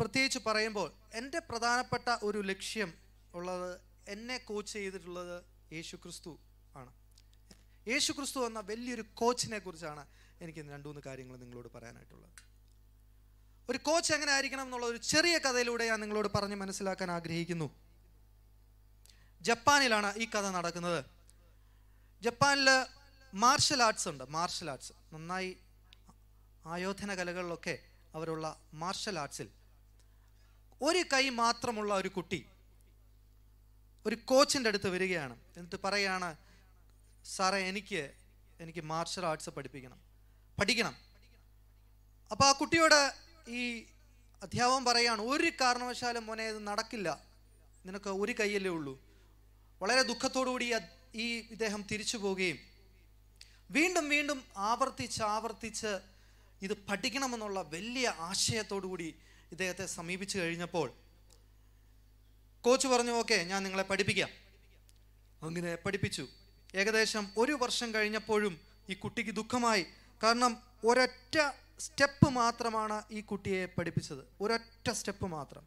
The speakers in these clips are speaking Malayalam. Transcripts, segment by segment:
പ്രത്യേകിച്ച് പറയുമ്പോൾ എന്റെ പ്രധാനപ്പെട്ട ഒരു ലക്ഷ്യം ഉള്ളത് എന്നെ കോച്ച് ചെയ്തിട്ടുള്ളത് യേശു ക്രിസ്തു ആണ്. യേശു ക്രിസ്തു എന്ന വലിയൊരു കോച്ചിനെ കുറിച്ചാണ് എനിക്ക് രണ്ട് മൂന്ന് കാര്യങ്ങൾ നിങ്ങളോട് പറയാനായിട്ടുള്ളത്. ഒരു കോച്ച് എങ്ങനെ ആയിരിക്കണം എന്നുള്ള ഒരു ചെറിയ കഥയിലൂടെ ഞാൻ നിങ്ങളോട് പറഞ്ഞ് മനസ്സിലാക്കാൻ ആഗ്രഹിക്കുന്നു. ജപ്പാനിലാണ് ഈ കഥ നടക്കുന്നത്. ജപ്പാനിൽ മാർഷൽ ആർട്സ് ഉണ്ട് മാർഷൽ ആർട്സ് നന്നായി ആയോധന കലകളിലൊക്കെ അവരുള്ള മാർഷൽ ആർട്സിൽ ഒരു കൈ മാത്രമുള്ള ഒരു കുട്ടി ഒരു കോച്ചിന്റെ അടുത്ത് വരികയാണ്. എന്നിട്ട് പറയാണ് സാറേ എനിക്ക് എനിക്ക് മാർഷൽ ആർട്സ് പഠിപ്പിക്കണം. പഠിക്കണം. അപ്പോൾ ആ കുട്ടിയോട് ഈ അധ്യാപകൻ പറയാണ് ഒരു കാരണവശാലും മോനെ ഇത് നടക്കില്ല. നിനക്ക് ഒരു കൈയല്ലേ ഉള്ളൂ. വളരെ ദുഃഖത്തോടുകൂടി ഈ ഇദ്ദേഹം തിരിച്ചു പോവുകയും വീണ്ടും വീണ്ടും ആവർത്തിച്ച് ആവർത്തിച്ച് ഇത് പഠിക്കണമെന്നുള്ള വലിയ ആശയത്തോടു കൂടി ഇദ്ദേഹത്തെ സമീപിച്ചു കഴിഞ്ഞപ്പോൾ കോച്ച് പറഞ്ഞു ഓക്കെ ഞാൻ നിങ്ങളെ പഠിപ്പിക്കാം. അങ്ങനെ പഠിപ്പിച്ചു. ഏകദേശം ഒരു വർഷം കഴിഞ്ഞപ്പോഴും ഈ കുട്ടിക്ക് ദുഃഖമായി. കാരണം ഒരൊറ്റ സ്റ്റെപ്പ് മാത്രമാണ് ഈ കുട്ടിയെ പഠിപ്പിച്ചത്. ഒരൊറ്റ സ്റ്റെപ്പ് മാത്രം.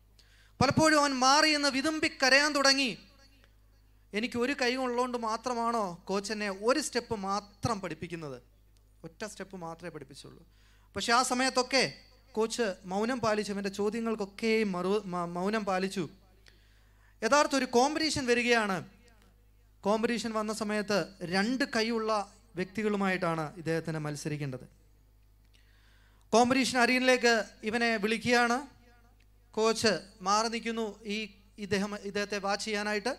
പലപ്പോഴും അവൻ മാറി എന്ന് വിതുമ്പി കരയാൻ തുടങ്ങി. എനിക്ക് ഒരു കൈ ഉള്ളതുകൊണ്ട് മാത്രമാണോ കോച്ച് എന്നെ ഒരു സ്റ്റെപ്പ് മാത്രം പഠിപ്പിക്കുന്നത്? ഒറ്റ സ്റ്റെപ്പ് മാത്രമേ പഠിപ്പിച്ചുള്ളൂ. പക്ഷെ ആ സമയത്തൊക്കെ കോച്ച് മൗനം പാലിച്ചു അവന്റെ ചോദ്യങ്ങൾക്കൊക്കെ മറു മൗനം പാലിച്ചു. യഥാർത്ഥ ഒരു കോമ്പറ്റീഷൻ വരികയാണ്. കോമ്പറ്റീഷൻ വന്ന സമയത്ത് രണ്ട് കൈയുള്ള വ്യക്തികളുമായിട്ടാണ് ഇദ്ദേഹത്തിന് മത്സരിക്കേണ്ടത്. കോമ്പറ്റീഷൻ അരീനിലേക്ക് ഇവനെ വിളിക്കുകയാണ്. കോച്ച് മാറി നിൽക്കുന്നു ഈ ഇദ്ദേഹം ഇദ്ദേഹത്തെ വാച്ച് ചെയ്യാനായിട്ട്.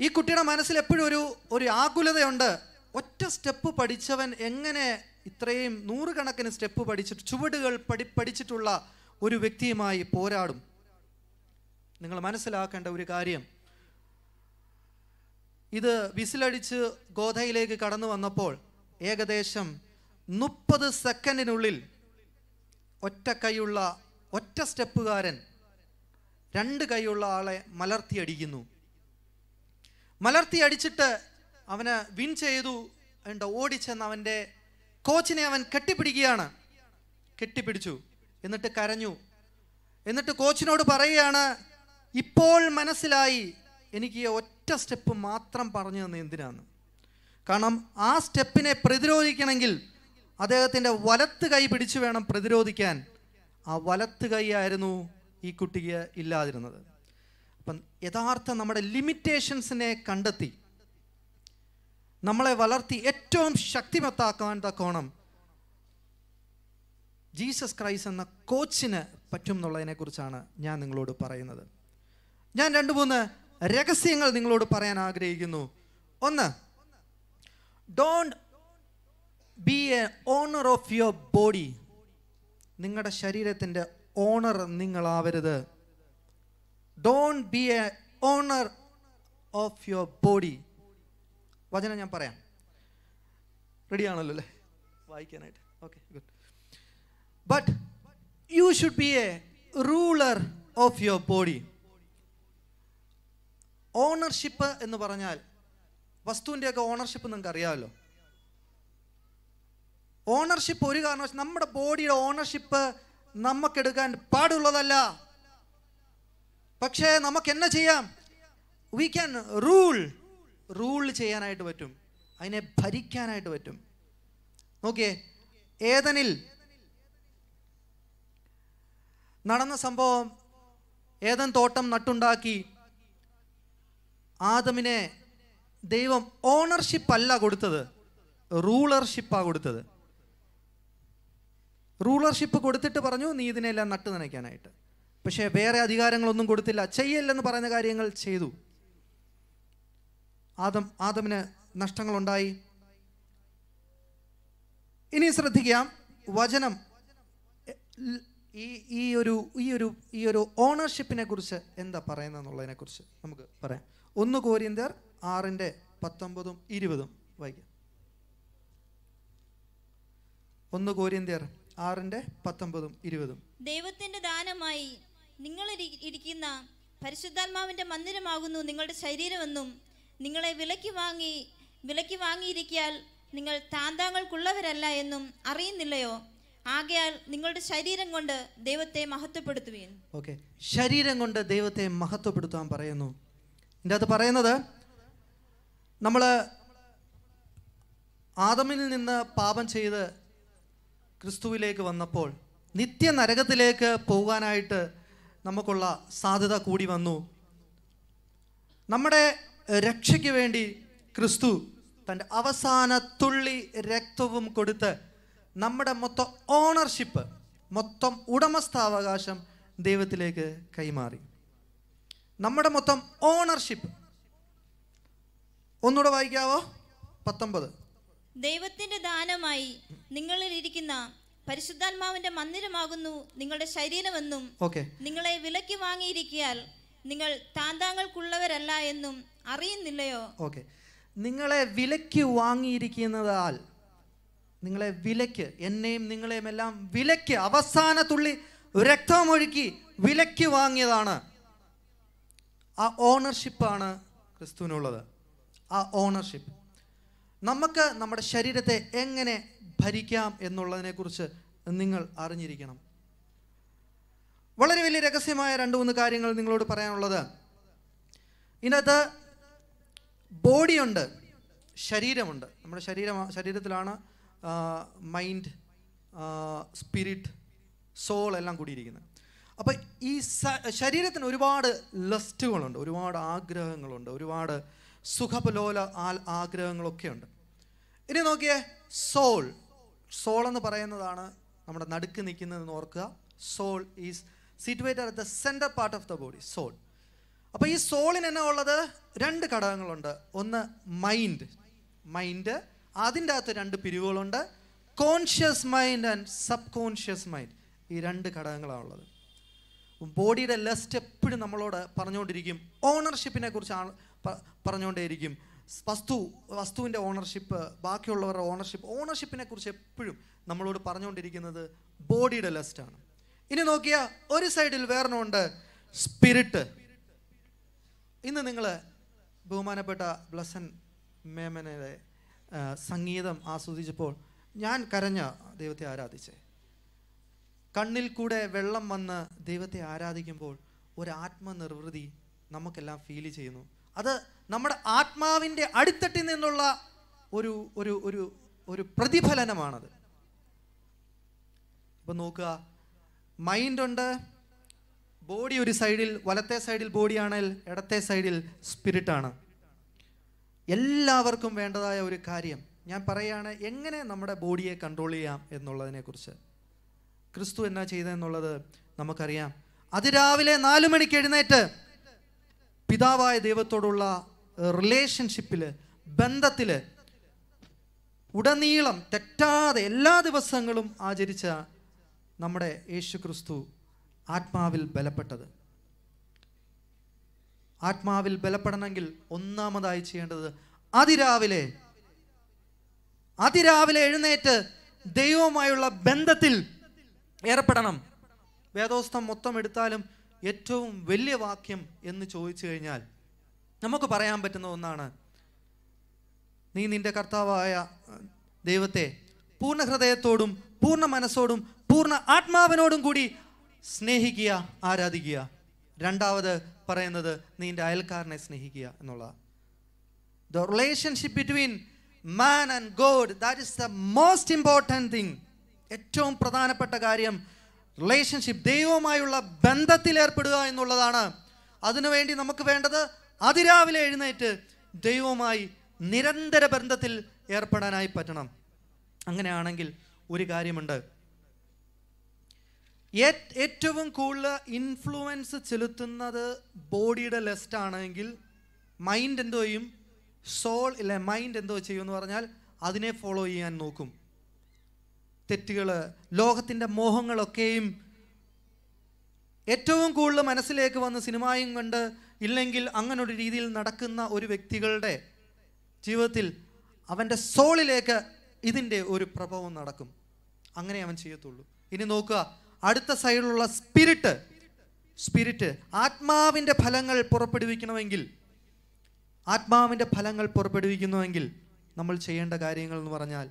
ഈ കുട്ടിയുടെ മനസ്സിൽ എപ്പോഴും ഒരു ഒരു ആകുലതയുണ്ട്. ഒറ്റ സ്റ്റെപ്പ് പഠിച്ചവൻ എങ്ങനെ ഇത്രയും നൂറുകണക്കിന് സ്റ്റെപ്പ് പഠിച്ചിട്ട് ചുവടുകൾ പഠി പഠിച്ചിട്ടുള്ള ഒരു വ്യക്തിയുമായി പോരാടും. നിങ്ങൾ മനസ്സിലാക്കേണ്ട ഒരു കാര്യം. ഇത് വിസിലടിച്ച് ഗോധയിലേക്ക് കടന്നു വന്നപ്പോൾ ഏകദേശം മുപ്പത് സെക്കൻഡിനുള്ളിൽ ഒറ്റ കൈയുള്ള ഒറ്റ സ്റ്റെപ്പുകാരൻ രണ്ട് കൈയുള്ള ആളെ മലർത്തിയടിക്കുന്നു. മലർത്തി അടിച്ചിട്ട് അവന് വിൻ ചെയ്തു ഉണ്ട് ഓടിച്ചെന്ന് അവന്റെ കോച്ചിനെ അവൻ കെട്ടിപ്പിടിക്കുകയാണ്. കെട്ടിപ്പിടിച്ചു. എന്നിട്ട് കരഞ്ഞു. എന്നിട്ട് കോച്ചിനോട് പറയുകയാണ് ഇപ്പോൾ മനസ്സിലായി. എനിക്ക് ഒറ്റ സ്റ്റെപ്പ് മാത്രം പറഞ്ഞു തന്നെ എന്തിനാണ് കാരണം ആ സ്റ്റെപ്പിനെ പ്രതിരോധിക്കണമെങ്കിൽ അദ്ദേഹത്തിന്റെ വലത്ത് കൈ പിടിച്ചു വേണം പ്രതിരോധിക്കാൻ. ആ വലത്ത് കൈ ആയിരുന്നു ഈ കുട്ടിക്ക് ഇല്ലാതിരുന്നത്. അപ്പം യഥാർത്ഥ നമ്മുടെ ലിമിറ്റേഷൻസിനെ കണ്ടെത്തി. നമ്മളെ വളർത്തി ഏറ്റവും ശക്തിമത്താക്കാൻ തക്കോണം ജീസസ് ക്രൈസ് എന്ന കോച്ചിന് പറ്റും എന്നുള്ളതിനെ കുറിച്ചാണ് ഞാൻ നിങ്ങളോട് പറയുന്നത്. ഞാൻ രണ്ട് മൂന്ന് രഹസ്യങ്ങൾ നിങ്ങളോട് പറയാൻ ആഗ്രഹിക്കുന്നു. ഒന്ന് don't be a owner of your body നിങ്ങളുടെ ശരീരത്തിന്റെ owner നിങ്ങളാവരുത്. Don't be a owner of your body വചനം ഞാൻ പറയാം. റെഡിയാണല്ലോ അല്ലേ? വായിക്കാനായിട്ട്. Okay good but you should be a ruler of your body ownership എന്ന് പറഞ്ഞാൽ വസ്തുവിന്റെയൊക്കെ ഓണർഷിപ്പ് നിങ്ങൾക്ക് അറിയാമല്ലോ ഓണർഷിപ്പ് ഒരു കാരണവശാലും നമ്മുടെ ബോഡിയുടെ ഓണർഷിപ്പ് നമുക്കെടുക്കാൻ പാടുള്ളതല്ല. പക്ഷേ നമുക്ക് എന്നാ ചെയ്യാം. വി ക്യാൻ റൂൾ റൂൾ ചെയ്യാനായിട്ട് പറ്റും. അതിനെ ഭരിക്കാനായിട്ട് പറ്റും. നോക്കിയേ ഏതനിൽ? നടന്ന സംഭവം ഏതൻ തോട്ടം നട്ടുണ്ടാക്കി. ആദമിനെ ദൈവം ഓണർഷിപ്പ് അല്ല കൊടുത്തത്. റൂളർഷിപ്പാണ് കൊടുത്തത്. റൂളർഷിപ്പ് കൊടുത്തിട്ട് പറഞ്ഞു നീ ഇതിനെല്ലാം നട്ടു നനയ്ക്കാനായിട്ട് പക്ഷേ വേറെ അധികാരങ്ങളൊന്നും കൊടുത്തില്ല. ചെയ്യല്ലെന്ന് പറയുന്ന കാര്യങ്ങൾ ചെയ്തു. ആദം ആദമിന് നഷ്ടങ്ങളുണ്ടായി. ഇനി ശ്രദ്ധിക്കാം വചനം ഈ ഈ ഒരു ഈ ഒരു ഈ ഒരു ഓണർഷിപ്പിനെ കുറിച്ച് എന്താ പറയുന്നതെന്നുള്ളതിനെ കുറിച്ച് നമുക്ക് പറയാം. ഒന്ന് കോരിയന്തർ ആറിന്റെ പത്തൊമ്പതും ഇരുപതും വായിക്കാം. ഒന്ന് കോരിയന്തർ ആറിന്റെ പത്തൊമ്പതും ഇരുപതും. ദൈവത്തിന്റെ ദാനമായി നിങ്ങൾ ഇരി- ഇരിക്കുന്ന പരിശുദ്ധാത്മാവിന്റെ മന്ദിരമാകുന്നു നിങ്ങളുടെ ശരീരമെന്നും നിങ്ങളെ വിലയ്ക്ക് വാങ്ങി വിലയ്ക്ക് വാങ്ങിയിരിക്കാൽ നിങ്ങൾ താന്താങ്ങൾക്കുള്ളവരല്ല എന്നും അറിയുന്നില്ലയോ? ആകയാൽ നിങ്ങളുടെ ശരീരം കൊണ്ട് ദൈവത്തെ മഹത്വപ്പെടുത്തുകയും ഓക്കെ ശരീരം കൊണ്ട് ദൈവത്തെ മഹത്വപ്പെടുത്താൻ പറയുന്നു. ഇതിന്റെ അത് പറയുന്നത് നമ്മൾ ആദമിൽ നിന്ന് പാപം ചെയ്ത് ക്രിസ്തുവിലേക്ക് വന്നപ്പോൾ നിത്യ നരകത്തിലേക്ക് പോകാനായിട്ട് നമുക്കുള്ള സാധ്യത കൂടി വന്നു. നമ്മുടെ രക്ഷയ്ക്ക് വേണ്ടി ക്രിസ്തു തന്റെ അവസാന തുള്ളി രക്തവും കൊടുത്ത് നമ്മുടെ മൊത്തം ഓണർഷിപ്പ് മൊത്തം ഉടമസ്ഥാവകാശം ദൈവത്തിലേക്ക് കൈമാറി. നമ്മുടെ മൊത്തം ഓണർഷിപ്പ്. ഒന്നുകൂടെ വായിക്കാവോ? പത്തൊമ്പത്. ദൈവത്തിന്റെ ദാനമായി നിങ്ങളിൽ ഇരിക്കുന്ന പരിശുദ്ധാത്മാവിന്റെ മന്ദിരമാകുന്നു നിങ്ങളുടെ ശരീരമെന്നും നിങ്ങളെ വിലക്ക് വാങ്ങിയിരിക്കിയാൽ നിങ്ങൾ താന്താങ്ങൾക്കുള്ളവരല്ല എന്നും അറിയുന്നില്ലയോ? ഓക്കെ നിങ്ങളെ വിലയ്ക്ക് വാങ്ങിയിരിക്കുന്നതാൽ നിങ്ങളെ വിലയ്ക്ക് എന്നെയും നിങ്ങളെയും എല്ലാം വിലയ്ക്ക് അവസാന തുള്ളി രക്തമൊഴുക്കി വിലയ്ക്ക് വാങ്ങിയതാണ്. ആ ഓണർഷിപ്പാണ് ക്രിസ്തുവിനുള്ളത്. ആ ഓണർഷിപ്പ് നമുക്ക് നമ്മുടെ ശരീരത്തെ എങ്ങനെ ഭരിക്കാം എന്നുള്ളതിനെക്കുറിച്ച് നിങ്ങൾ അറിഞ്ഞിരിക്കണം. വളരെ വലിയ രഹസ്യമായ രണ്ട് മൂന്ന് കാര്യങ്ങൾ നിങ്ങളോട് പറയാനുള്ളത്. ഇതിനകത്ത് ബോഡിയുണ്ട് ശരീരമുണ്ട്. നമ്മുടെ ശരീരം ശരീരത്തിലാണ് മൈൻഡ് സ്പിരിറ്റ് സോൾ എല്ലാം കൂടിയിരിക്കുന്നത്. അപ്പോൾ ഈ ശരീരത്തിന് ഒരുപാട് ലസ്റ്റുകളുണ്ട് ഒരുപാട് ആഗ്രഹങ്ങളുണ്ട് ഒരുപാട് സുഖപലോല ആ- ഉണ്ട്. ഇനി നോക്കിയേ സോൾ സോൾ എന്ന് പറയുന്നതാണ് നമ്മുടെ നടുക്ക് നിൽക്കുന്നതെന്ന് ഓർക്കുക. Soul is situated at the centre part of the body soul അപ്പോൾ ഈ സോളിന് എന്നാ ഉള്ളത്? രണ്ട് ഘടകങ്ങളുണ്ട്. ഒന്ന് മൈൻഡ് മൈൻഡ് അതിന്റെ അകത്ത് രണ്ട് പിരിവുകളുണ്ട്. Conscious mind and subconscious mind ഈ രണ്ട് ഘടകങ്ങളാണ് ഉള്ളത്. ബോഡിയുടെ ലെസ്റ്റ് എപ്പോഴും നമ്മളോട് പറഞ്ഞുകൊണ്ടിരിക്കും. ഓണർഷിപ്പിനെ കുറിച്ചാണ് പറഞ്ഞുകൊണ്ടേയിരിക്കും. വസ്തു വസ്തുവിന്റെ ഓണർഷിപ്പ് ബാക്കിയുള്ളവരുടെ ഓണർഷിപ്പ് ഓണർഷിപ്പിനെ കുറിച്ച് എപ്പോഴും നമ്മളോട് പറഞ്ഞുകൊണ്ടിരിക്കുന്നത് ബോഡിയുടെ ലെസ്റ്റാണ് ഇനി നോക്കിയാൽ ഒരു സൈഡിൽ വേറൊന്നുണ്ട് സ്പിരിറ്റ് ഇന്ന് നിങ്ങൾ ബഹുമാനപ്പെട്ട ബ്ലസൻ മേമനയുടെ സംഗീതം ആസ്വദിച്ചപ്പോൾ ഞാൻ കരഞ്ഞ ദൈവത്തെ ആരാധിച്ചേ. കണ്ണിൽ കൂടെ വെള്ളം വന്ന് ദൈവത്തെ ആരാധിക്കുമ്പോൾ ഒരു ആത്മനിർവൃതി നമുക്കെല്ലാം ഫീൽ ചെയ്യുന്നു. അത് നമ്മുടെ ആത്മാവിന്റെ അടിത്തട്ടിൽ നിന്നുള്ള ഒരു ഒരു ഒരു ഒരു പ്രതിഫലനമാണത്. ഇപ്പം നോക്കുക മൈൻഡുണ്ട് ബോഡി ഒരു സൈഡിൽ വലത്തെ സൈഡിൽ ബോഡിയാണെങ്കിൽ ഇടത്തെ സൈഡിൽ സ്പിരിറ്റാണ് എല്ലാവർക്കും വേണ്ടതായ ഒരു കാര്യം. ഞാൻ പറയുകയാണ് എങ്ങനെ നമ്മുടെ ബോഡിയെ കൺട്രോൾ ചെയ്യാം എന്നുള്ളതിനെക്കുറിച്ച്. ക്രിസ്തു എന്നാ ചെയ്തതെന്നുള്ളത് നമുക്കറിയാം. അതിരാവിലെ നാലു മണിക്ക് എഴുന്നേറ്റ് പിതാവായ ദൈവത്തോടുള്ള റിലേഷൻഷിപ്പിൽ ബന്ധത്തിൽ ഉടനീളം തെറ്റാതെ എല്ലാ ദിവസങ്ങളും ആചരിച്ച നമ്മുടെ യേശു ക്രിസ്തു ആത്മാവിൽ ബലപ്പെട്ടത്. ആത്മാവിൽ ബലപ്പെടണമെങ്കിൽ ഒന്നാമതായി ചെയ്യേണ്ടത് അതിരാവിലെ അതിരാവിലെ എഴുന്നേറ്റ് ദൈവവുമായുള്ള ബന്ധത്തിൽ ഏർപ്പെടണം. വേദോസ്തം മൊത്തം എടുത്താലും ഏറ്റവും വലിയ വാക്യം എന്ന് ചോദിച്ചു കഴിഞ്ഞാൽ നമുക്ക് പറയാൻ പറ്റുന്ന ഒന്നാണ് നീ നിന്റെ കർത്താവായ ദൈവത്തെ പൂർണ ഹൃദയത്തോടും പൂർണ മനസ്സോടും പൂർണ ആത്മാവിനോടും കൂടി സ്നേഹിക്കുക ആരാധിക്കുക. രണ്ടാമത് പറയുന്നത് നിന്റെ അയൽക്കാരനെ സ്നേഹിക്കുക എന്നുള്ളതാണ് the relationship between man and God that is the most important thing ഏറ്റവും പ്രധാനപ്പെട്ട കാര്യം റിലേഷൻഷിപ്പ് ദൈവവുമായുള്ള ബന്ധത്തിൽ ഏർപ്പെടുക എന്നുള്ളതാണ്. അതിനുവേണ്ടി നമുക്ക് വേണ്ടത് അതിരാവിലെ എഴുന്നേറ്റ് ദൈവവുമായി നിരന്തര ബന്ധത്തിൽ ഏർപ്പെടാനായി പറ്റണം. അങ്ങനെയാണെങ്കിൽ ഒരു കാര്യമുണ്ട്. ഏറ്റവും കൂടുതൽ ഇൻഫ്ലുവൻസ് ചെലുത്തുന്നത് ബോഡിയുടെ ലെസ്റ്റ് ആണെങ്കിൽ മൈൻഡ് എന്തോ ചെയ്യും? സോൾ ഇല്ല മൈൻഡ് എന്തോ ചെയ്യുമെന്ന് പറഞ്ഞാൽ അതിനെ ഫോളോ ചെയ്യാൻ നോക്കും. തെറ്റുകൾ ലോകത്തിന്റെ മോഹങ്ങളൊക്കെയും ഏറ്റവും കൂടുതൽ മനസ്സിലേക്ക് വന്ന് സിനിമയും കണ്ട് ഇല്ലെങ്കിൽ അങ്ങനെ ഒരു രീതിയിൽ നടക്കുന്ന ഒരു വ്യക്തികളുടെ ജീവിതത്തിൽ അവന്റെ സോളിലേക്ക് ഇതിന്റെ ഒരു പ്രഭവം നടക്കും. അങ്ങനെ അവൻ ചെയ്യത്തുള്ളൂ. ഇനി നോക്കുക അടുത്ത സൈഡിലുള്ള സ്പിരിറ്റ് സ്പിരിറ്റ് ആത്മാവിന്റെ ഫലങ്ങൾ പുറപ്പെടുവിക്കണമെങ്കിൽ ആത്മാവിന്റെ ഫലങ്ങൾ പുറപ്പെടുവിക്കുന്നുവെങ്കിൽ നമ്മൾ ചെയ്യേണ്ട കാര്യങ്ങൾ എന്ന് പറഞ്ഞാൽ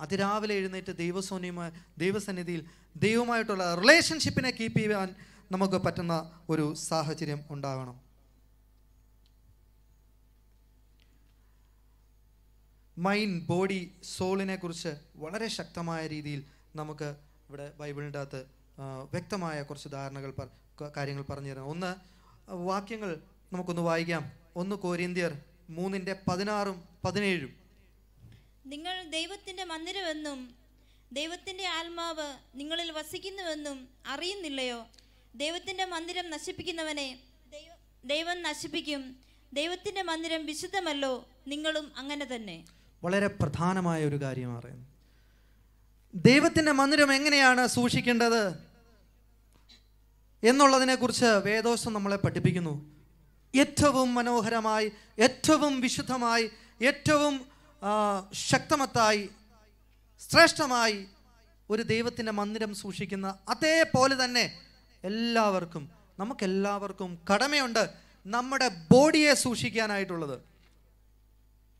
അതിരാവിലെ എഴുന്നേറ്റ് ദൈവസോന്യമായ ദൈവസന്നിധിയിൽ ദൈവമായിട്ടുള്ള റിലേഷൻഷിപ്പിനെ കീപ്പ് ചെയ്യാൻ നമുക്ക് പറ്റുന്ന ഒരു സാഹചര്യം ഉണ്ടാകണം. മൈൻഡ് ബോഡി സോളിനെ കുറിച്ച് വളരെ ശക്തമായ രീതിയിൽ നമുക്ക് ഇവിടെ ബൈബിളിന്റെ അകത്ത് വ്യക്തമായ കുറച്ച് ധാരണകൾ കാര്യങ്ങൾ പറഞ്ഞു തരാം. ഒന്ന് വാക്യങ്ങൾ നമുക്കൊന്ന് വായിക്കാം. ഒന്ന് കോരിന്ത്യർ മൂന്നിന്റെ പതിനാറും പതിനേഴും. നിങ്ങൾ ദൈവത്തിന്റെ മന്ദിരമെന്നും ദൈവത്തിന്റെ ആത്മാവ് നിങ്ങളിൽ വസിക്കുന്നുവെന്നും അറിയുന്നില്ലയോ? ദൈവത്തിന്റെ മന്ദിരം നശിപ്പിക്കുന്നവനെ ദൈവം നശിപ്പിക്കും. ദൈവത്തിന്റെ മന്ദിരം വിശുദ്ധമല്ലോ. നിങ്ങളും അങ്ങനെ തന്നെ. വളരെ പ്രധാനമായ ഒരു കാര്യം പറയുന്നു. ദൈവത്തിന്റെ മന്ദിരം എങ്ങനെയാണ് സൂക്ഷിക്കേണ്ടത് എന്നുള്ളതിനെക്കുറിച്ച് വേദോസം നമ്മളെ പഠിപ്പിക്കുന്നു. ഏറ്റവും മനോഹരമായി ഏറ്റവും വിശുദ്ധമായി ഏറ്റവും ശക്തമത്തായി ശ്രേഷ്ഠമായി ഒരു ദൈവത്തിന്റെ മന്ദിരം സൂക്ഷിക്കുന്ന അതേപോലെ തന്നെ എല്ലാവർക്കും നമുക്കെല്ലാവർക്കും കടമയുണ്ട് നമ്മുടെ ബോഡിയെ സൂക്ഷിക്കാനായിട്ടുള്ളത്.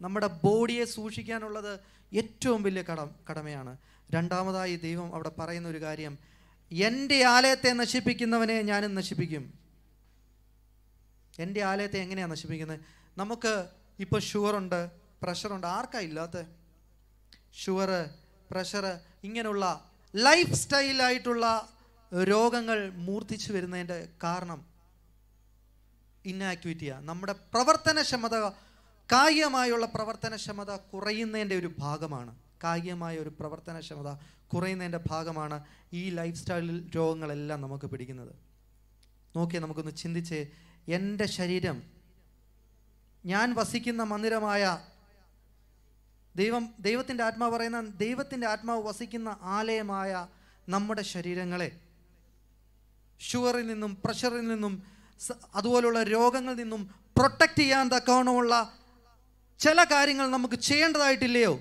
നമ്മുടെ ബോഡിയെ സൂക്ഷിക്കാനുള്ളത് ഏറ്റവും വലിയ കടം കടമയാണ്. രണ്ടാമതായി ദൈവം അവിടെ പറയുന്ന ഒരു കാര്യം എന്റെ ആലയത്തെ നശിപ്പിക്കുന്നവനെ ഞാനും നശിപ്പിക്കും. എന്റെ ആലയത്തെ എങ്ങനെയാണ് നശിപ്പിക്കുന്നത്? നമുക്ക് ഇപ്പോൾ ഷുഗറുണ്ട് പ്രഷറുണ്ട്. ആർക്കാ ഇല്ലാത്ത? ഷുഗർ പ്രഷർ ഇങ്ങനെയുള്ള ലൈഫ് സ്റ്റൈലായിട്ടുള്ള രോഗങ്ങൾ മൂർത്തിച്ചു വരുന്നതിന്റെ കാരണം ഇന്നാക്ടിവിറ്റിയാണ് നമ്മുടെ പ്രവർത്തനക്ഷമത കായികമായുള്ള പ്രവർത്തനക്ഷമത കുറയുന്നതിന്റെ ഒരു ഭാഗമാണ്. കായികമായ ഒരു പ്രവർത്തനക്ഷമത കുറയുന്നതിന്റെ ഭാഗമാണ് ഈ ലൈഫ് സ്റ്റൈലിൽ രോഗങ്ങളെല്ലാം നമുക്ക് പിടിക്കുന്നത്. നോക്കിയാൽ നമുക്കൊന്ന് ചിന്തിച്ച് എന്റെ ശരീരം ഞാൻ വസിക്കുന്ന മന്ദിരമായ ദൈവം ദൈവത്തിന്റെ ആത്മാവ് പറയുന്ന ദൈവത്തിന്റെ ആത്മാവ് വസിക്കുന്ന ആലയമായ നമ്മുടെ ശരീരങ്ങളെ ഷുഗറിൽ നിന്നും പ്രഷറിൽ നിന്നും അതുപോലുള്ള രോഗങ്ങളിൽ നിന്നും പ്രൊട്ടക്റ്റ് ചെയ്യാൻ തക്കവണ്ണമുള്ള ചില കാര്യങ്ങൾ നമുക്ക് ചെയ്യേണ്ടതായിട്ടില്ലയോ?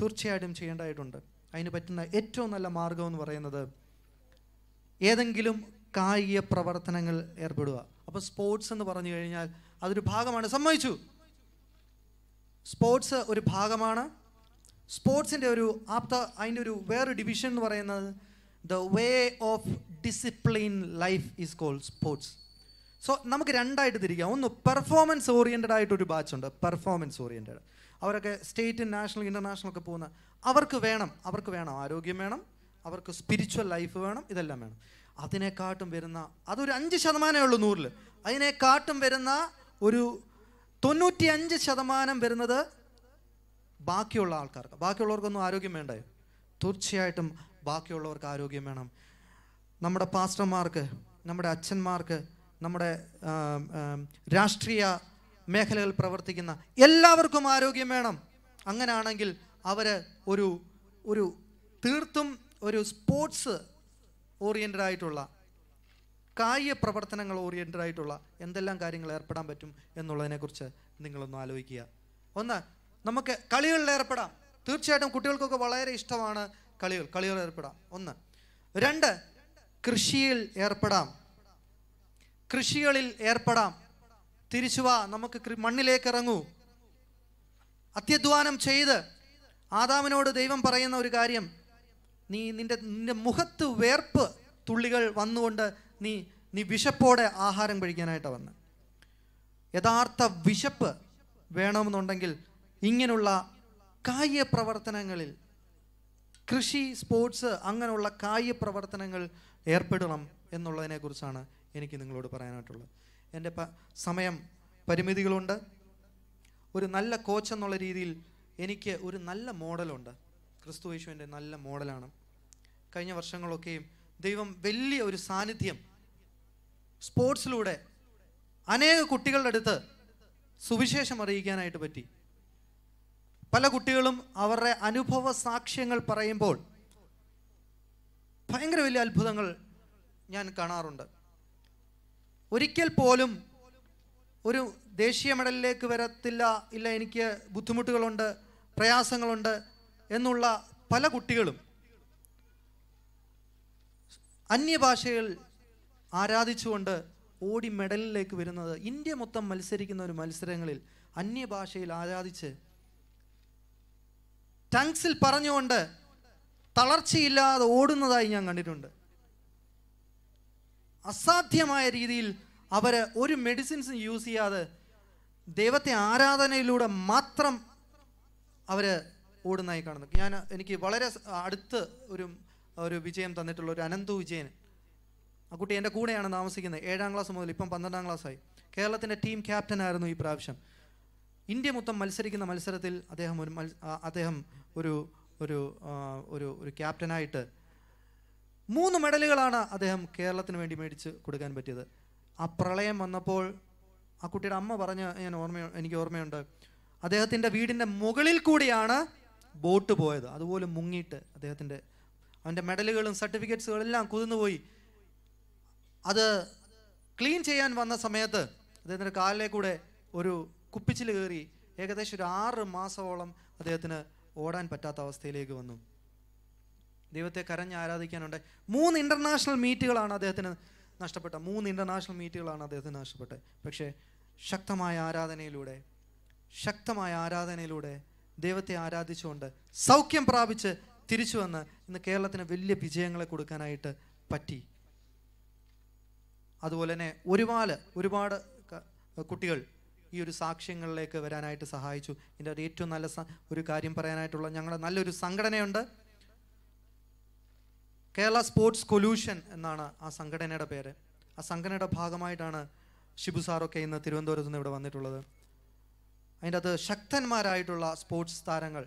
തീർച്ചയായിട്ടും ചെയ്യേണ്ടതായിട്ടുണ്ട്. അതിന് പറ്റുന്ന ഏറ്റവും നല്ല മാർഗം എന്ന് പറയുന്നത് ഏതെങ്കിലും കായിക പ്രവർത്തനങ്ങൾ ഏർപ്പെടുക. അപ്പോൾ സ്പോർട്സ് എന്ന് പറഞ്ഞു കഴിഞ്ഞാൽ അതൊരു ഭാഗമാണ്. സമ്മതിച്ചു? സ്പോർട്സ് ഒരു ഭാഗമാണ്. സ്പോർട്സിന്റെ ഒരു ആപ്ത അതിന്റെ ഒരു വേറൊരു ഡിവിഷൻ എന്ന് പറയുന്നത് the way of discipline life is called sports so നമുക്ക് രണ്ടായിട്ട് തിരിക്കാം. ഒന്ന് പെർഫോമൻസ് ഓറിയന്റഡ് ആയിട്ടൊരു ബാച്ച് ഉണ്ട്. പെർഫോമൻസ് ഓറിയന്റഡ് അവരൊക്കെ സ്റ്റേറ്റ് നാഷണൽ ഇന്റർനാഷണൽ ഒക്കെ പോകുന്ന അവർക്ക് വേണം. അവർക്ക് വേണം. ആരോഗ്യം വേണം. അവർക്ക് സ്പിരിച്വൽ ലൈഫ് വേണം. ഇതെല്ലാം വേണം. അതിനെക്കാട്ടും വരുന്ന അതൊരു അഞ്ച് ശതമാനമേ ഉള്ളൂ നൂറിൽ അതിനെക്കാട്ടും വരുന്ന ഒരു തൊണ്ണൂറ്റി അഞ്ച് ശതമാനം വരുന്നത് ബാക്കിയുള്ള ആൾക്കാർക്ക്. ബാക്കിയുള്ളവർക്കൊന്നും ആരോഗ്യം വേണ്ടേ? തീർച്ചയായിട്ടും ബാക്കിയുള്ളവർക്ക് ആരോഗ്യം വേണം. നമ്മുടെ പാസ്റ്റർമാർക്ക് നമ്മുടെ അച്ഛന്മാർക്ക് നമ്മുടെ രാഷ്ട്രീയ മേഖലകൾ പ്രവർത്തിക്കുന്ന എല്ലാവർക്കും ആരോഗ്യം വേണം. അങ്ങനെയാണെങ്കിൽ അവർ ഒരു ഒരു തീർത്തും ഒരു സ്പോർട്സ് ഓറിയന്റഡ് ആയിട്ടുള്ള കായിക പ്രവർത്തനങ്ങൾ ഓറിയന്റഡ് ആയിട്ടുള്ള എന്തെല്ലാം കാര്യങ്ങൾ ഏർപ്പെടാൻ പറ്റും എന്നുള്ളതിനെക്കുറിച്ച് നിങ്ങളൊന്ന് ആലോചിക്കുക. ഒന്ന് നമുക്ക് കളികളിൽ ഏർപ്പെടാം. തീർച്ചയായിട്ടും കുട്ടികൾക്കൊക്കെ വളരെ ഇഷ്ടമാണ് കളികൾ കളികൾ ഏർപ്പെടാം. ഒന്ന് രണ്ട് കൃഷിയിൽ ഏർപ്പെടാം. കൃഷികളിൽ ഏർപ്പെടാം. തിരിച്ചു വാ നമുക്ക് മണ്ണിലേക്ക് ഇറങ്ങൂ. അത്യധ്വാനം ചെയ്ത് ആദാമിനോട് ദൈവം പറയുന്ന ഒരു കാര്യം നീ നിന്റെ നിന്റെ മുഖത്ത് വേർപ്പ് തുള്ളികൾ വന്നുകൊണ്ട് നീ നീ വിശപ്പോടെ ആഹാരം കഴിക്കാനായിട്ട് വന്ന്. യഥാർത്ഥ വിശപ്പ് വേണമെന്നുണ്ടെങ്കിൽ ഇങ്ങനെയുള്ള കായിക പ്രവർത്തനങ്ങളിൽ കൃഷി സ്പോർട്സ് അങ്ങനെയുള്ള കായിക പ്രവർത്തനങ്ങൾ ഏർപ്പെടണം എന്നുള്ളതിനെക്കുറിച്ചാണ് എനിക്ക് നിങ്ങളോട് പറയാനായിട്ടുള്ളത്. എന്റെ സമയം പരിമിതികളുണ്ട്. ഒരു നല്ല കോച്ച് എന്നുള്ള രീതിയിൽ എനിക്ക് ഒരു നല്ല മോഡലുണ്ട്. ക്രിസ്തു യേശുവിന്റെ നല്ല മോഡലാണ്. കഴിഞ്ഞ വർഷങ്ങളൊക്കെയും ദൈവം വലിയ ഒരു സാന്നിധ്യം സ്പോർട്സിലൂടെ അനേക കുട്ടികളുടെ അടുത്ത് സുവിശേഷം അറിയിക്കാനായിട്ട് പറ്റി. പല കുട്ടികളും അവരുടെ അനുഭവ സാക്ഷ്യങ്ങൾ പറയുമ്പോൾ ഭയങ്കര വലിയ അത്ഭുതങ്ങൾ ഞാൻ കാണാറുണ്ട്. ഒരിക്കൽ പോലും ഒരു ദേശീയ മെഡലിലേക്ക് വരത്തില്ല ഇല്ല എനിക്ക് ബുദ്ധിമുട്ടുകളുണ്ട് പ്രയാസങ്ങളുണ്ട് എന്നുള്ള പല കുട്ടികളും അന്യഭാഷകൾ ആരാധിച്ചുകൊണ്ട് ഓടി മെഡലിലേക്ക് വരുന്നത് ഇന്ത്യ മൊത്തം മത്സരിക്കുന്ന ഒരു മത്സരങ്ങളിൽ അന്യഭാഷയിൽ ആരാധിച്ച് ടങ്സിൽ പറഞ്ഞുകൊണ്ട് തളർച്ചയില്ലാതെ ഓടുന്നതായി ഞാൻ കണ്ടിട്ടുണ്ട്. അസാധ്യമായ രീതിയിൽ അവർ ഒരു മെഡിസിൻസും യൂസ് ചെയ്യാതെ ദൈവത്തെ ആരാധനയിലൂടെ മാത്രം അവർ ഓടുന്നതായി കാണുന്നു. ഞാൻ എനിക്ക് വളരെ അടുത്ത് ഒരു ഒരു വിജയം തന്നിട്ടുള്ള ഒരു അനന്തു വിജയൻ. ആ കുട്ടി എന്റെ കൂടെയാണ് താമസിക്കുന്നത്. ഏഴാം ക്ലാസ് മുതൽ ഇപ്പം പന്ത്രണ്ടാം ക്ലാസ്സായി കേരളത്തിന്റെ ടീം ക്യാപ്റ്റൻ ആയിരുന്നു ഈ പ്രാവശ്യം. ഇന്ത്യ മൊത്തം മത്സരിക്കുന്ന മത്സരത്തിൽ അദ്ദേഹം ഒരു അദ്ദേഹം ഒരു ഒരു ഒരു ഒരു ക്യാപ്റ്റനായിട്ട് മൂന്ന് മെഡലുകളാണ് അദ്ദേഹം കേരളത്തിന് വേണ്ടി മേടിച്ച് കൊടുക്കാൻ പറ്റിയത്. ആ പ്രളയം വന്നപ്പോൾ ആ കുട്ടിയുടെ അമ്മ പറഞ്ഞ ഞാൻ ഓർമ്മ എനിക്ക് ഓർമ്മയുണ്ട്. അദ്ദേഹത്തിന്റെ വീടിന്റെ മുകളിൽ കൂടിയാണ് ബോട്ട് പോയത്. അതുപോലെ മുങ്ങിയിട്ട് അദ്ദേഹത്തിന്റെ അവന്റെ മെഡലുകളും സർട്ടിഫിക്കറ്റ്സുകളും എല്ലാം കുതിർന്നുപോയി അത് ക്ലീൻ ചെയ്യാൻ വന്ന സമയത്ത് അദ്ദേഹത്തിന്റെ കാലിലെ കൂടെ ഒരു കുപ്പിച്ചിൽ കയറി ഏകദേശം ഒരു ആറ് മാസമോളം അദ്ദേഹത്തിന് ഓടാൻ പറ്റാത്ത അവസ്ഥയിലേക്ക് വന്നു. ദൈവത്തെ കരഞ്ഞ് ആരാധിക്കാനുണ്ട് മൂന്ന് ഇന്റർനാഷണൽ മീറ്റുകളാണ് അദ്ദേഹത്തിന് നഷ്ടപ്പെട്ട. മൂന്ന് ഇന്റർനാഷണൽ മീറ്റുകളാണ് അദ്ദേഹത്തിന് നഷ്ടപ്പെട്ടത്. പക്ഷേ ശക്തമായ ആരാധനയിലൂടെ ശക്തമായ ആരാധനയിലൂടെ ദൈവത്തെ ആരാധിച്ചുകൊണ്ട് സൗഖ്യം പ്രാപിച്ച് തിരിച്ചു വന്ന് ഇന്ന് കേരളത്തിന് വലിയ വിജയങ്ങളെ കൊടുക്കാനായിട്ട് പറ്റി. അതുപോലെ തന്നെ ഒരുപാട് ഒരുപാട് കുട്ടികൾ ഈ ഒരു സാക്ഷ്യങ്ങളിലേക്ക് വരാനായിട്ട് സഹായിച്ചു. ഇതിന്റെ ഏറ്റവും നല്ല ഒരു കാര്യം പറയാനായിട്ടുള്ള ഞങ്ങളുടെ നല്ലൊരു സംഘടനയുണ്ട്. കേരള സ്പോർട്സ് കൊല്യൂഷൻ എന്നാണ് ആ സംഘടനയുടെ പേര്. ആ സംഘടനയുടെ ഭാഗമായിട്ടാണ് ഷിബു സാറൊക്കെ ഇന്ന് തിരുവനന്തപുരത്ത് നിന്ന് ഇവിടെ വന്നിട്ടുള്ളത്. അതിന്റെ അത് ശക്തന്മാരായിട്ടുള്ള സ്പോർട്സ് താരങ്ങൾ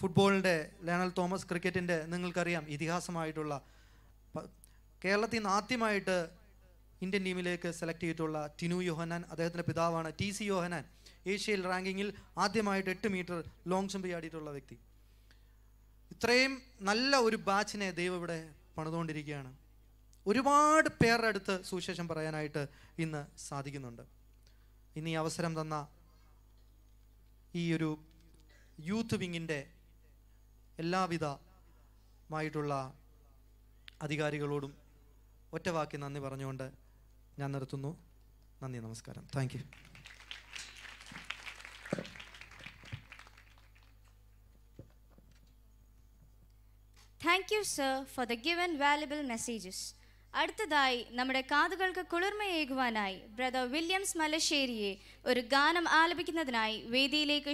ഫുട്ബോളിന്റെ ലയണൽ തോമസ് ക്രിക്കറ്റിന്റെ നിങ്ങൾക്കറിയാം ഇതിഹാസമായിട്ടുള്ള കേരളത്തിൽ നിന്ന് ആദ്യമായിട്ട് ഇന്ത്യൻ ടീമിലേക്ക് സെലക്ട് ചെയ്തിട്ടുള്ള ടിനു യോഹനാൻ അദ്ദേഹത്തിന്റെ പിതാവാണ് ടി സി യോഹനാൻ ഏഷ്യയിൽ റാങ്കിങ്ങിൽ ആദ്യമായിട്ട് എട്ട് മീറ്റർ ലോങ് ജമ്പ് ചാടിയിട്ടുള്ള വ്യക്തി. ഇത്രയും നല്ല ഒരു ബാച്ചിനെ ദൈവം ഇവിടെ പണിതുകൊണ്ടിരിക്കുകയാണ്. ഒരുപാട് പേരുടെ അടുത്ത് സുവിശേഷം പറയാനായിട്ട് ഇന്ന് സാധിക്കുന്നുണ്ട്. ഇന്ന് ഈ അവസരം തന്ന ഈ ഒരു യൂത്ത് വിങ്ങിന്റെ എല്ലാവിധമായിട്ടുള്ള അധികാരികളോടും ഒറ്റവാക്കി നന്ദി പറഞ്ഞുകൊണ്ട് ഞാൻ നിർത്തുന്നു. നന്ദി നമസ്കാരം. Thank you sir for the given valuable messages അടുത്തതായി നമ്മുടെ കാതുകൾക്ക് കുളിർമയേകുവാനായി ബ്രദർ വില്യംസ് മലശ്ശേരിയെ ഒരു ഗാനം ആലപിക്കുന്നതിനായി വേദിയിലേക്ക്